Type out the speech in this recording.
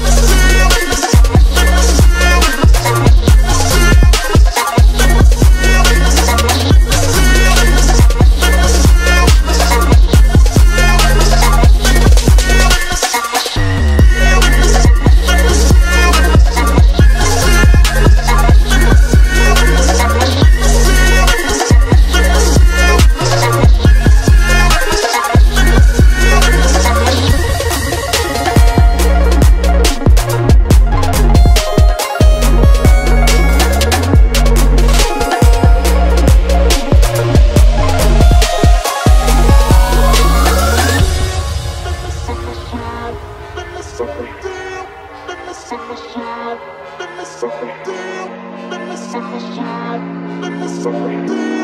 Let's go. Let me see the deal. Let me see the shot. Let me see the deal.